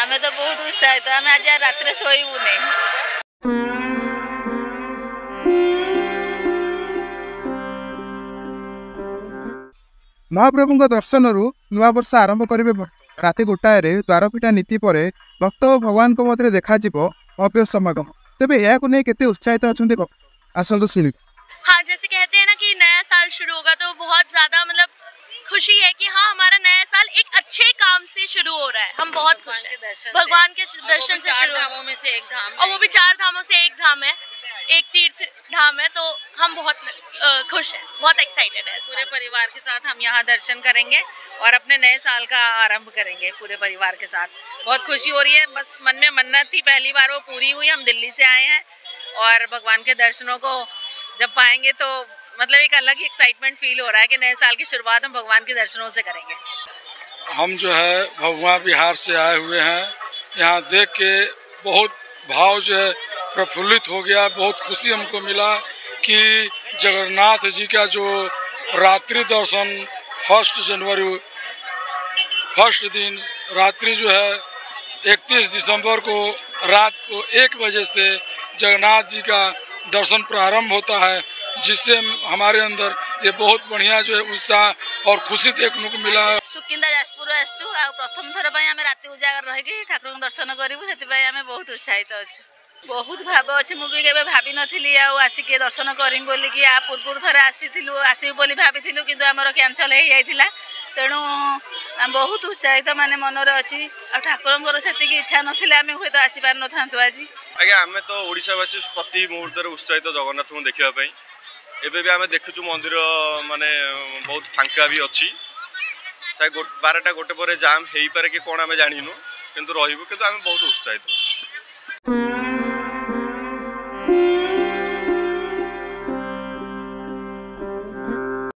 ଆମେ ତ ବହୁତ ଉତ୍ସାହିତ ଆମେ ଆଜି ଆଉ ରାତିରେ ଶୋଇବୁନି ମହାପ୍ରଭୁଙ୍କ ଦର୍ଶନରୁ ନୂଆବର୍ଷ ଆରମ୍ଭ କରିବେ ଭକ୍ତ ରାତି ଗୋଟାଏରେ ଦ୍ୱାରପିଠା ନୀତି ପରେ ଭକ୍ତ ଓ ଭଗବାନଙ୍କ ମଧ୍ୟରେ ଦେଖାଯିବ ଭବ୍ୟ ସମାଗମ ତେବେ ଏହାକୁ ନେଇ କେତେ ଉତ୍ସାହିତ ଅଛନ୍ତି ଭକ୍ତ ଆସନ୍ତୁ ଶୁଣିବେ हाँ जैसे कहते हैं ना कि नया साल शुरू होगा तो बहुत ज़्यादा मतलब खुशी है कि हाँ हमारा नया शुरू हो रहा है। हम बहुत खुश हैं। भगवान के दर्शन से शुरू धामों में से एक धाम और वो भी चार धामों से एक धाम है। एक तीर्थ धाम है तो हम बहुत खुश हैं। बहुत एक्साइटेड है पूरे परिवार के साथ हम यहाँ दर्शन करेंगे और अपने नए साल का आरंभ करेंगे पूरे परिवार के साथ। बहुत खुशी हो रही है। बस मन में मन्नत थी पहली बार वो पूरी हुई। हम दिल्ली से आए हैं और भगवान के दर्शनों को जब पाएँगे तो मतलब एक अलग ही एक्साइटमेंट फील हो रहा है कि नए साल की शुरुआत हम भगवान के दर्शनों से करेंगे। हम जो है भगवा बिहार से आए हुए हैं। यहाँ देख के बहुत भाव जो है प्रफुल्लित हो गया, बहुत खुशी हमको मिला कि जगन्नाथ जी का जो रात्रि दर्शन, फ़र्स्ट जनवरी, फ़र्स्ट दिन रात्रि जो है 31 दिसंबर को रात को एक बजे से जगन्नाथ जी का दर्शन प्रारंभ होता है। जिससे हमारे अंदर ये बहुत बढ़िया जो है उत्साह और खुशी देखने को मिला है ସୁକିନ୍ଦା ଯାଜପୁରରୁ ଆସିଛୁ ଆଉ ପ୍ରଥମ ଥର ପାଇଁ ଆମେ ରାତି ଉଜାଗର ରହିକି ଠାକୁରଙ୍କୁ ଦର୍ଶନ କରିବୁ ସେଥିପାଇଁ ଆମେ ବହୁତ ଉତ୍ସାହିତ ଅଛୁ ବହୁତ ଭାବ ଅଛି ମୁଁ ବି କେବେ ଭାବିନଥିଲି ଆଉ ଆସିକି ଦର୍ଶନ କରିମି ବୋଲିକି ଆ ପୂର୍ବରୁ ଥରେ ଆସିଥିଲୁ ଆସିବୁ ବୋଲି ଭାବିଥିଲୁ କିନ୍ତୁ ଆମର କ୍ୟାନସଲ୍ ହେଇଯାଇଥିଲା ତେଣୁ ଆମେ ବହୁତ ଉତ୍ସାହିତ ମାନେ ମନରେ ଅଛି ଆଉ ଠାକୁରଙ୍କର ସେତିକି ଇଚ୍ଛା ନଥିଲେ ଆମେ ହୁଏତ ଆସିପାରିନଥାନ୍ତୁ ଆଜି ଆଜ୍ଞା ଆମେ ତ ଓଡ଼ିଶାବାସୀ ପ୍ରତି ମୁହୂର୍ତ୍ତରେ ଉତ୍ସାହିତ ଜଗନ୍ନାଥଙ୍କୁ ଦେଖିବା ପାଇଁ ଏବେ ବି ଆମେ ଦେଖୁଛୁ ମନ୍ଦିର ମାନେ ବହୁତ ଫାଙ୍କା ବି ଅଛି ସାର୍ ବାରଟା ଗୋଟେ ପରେ ଜାମ୍ ହେଇପାରେ କି କ'ଣ ଆମେ ଜାଣିନୁ କିନ୍ତୁ ରହିବୁ କିନ୍ତୁ ଆମେ ବହୁତ ଉତ୍ସାହିତ ଅଛୁ